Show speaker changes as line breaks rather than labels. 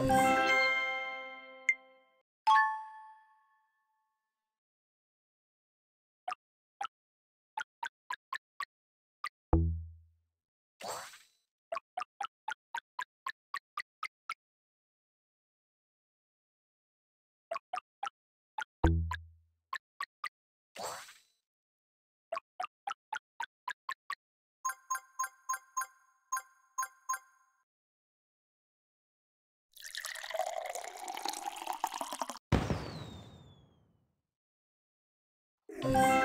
음. Bye.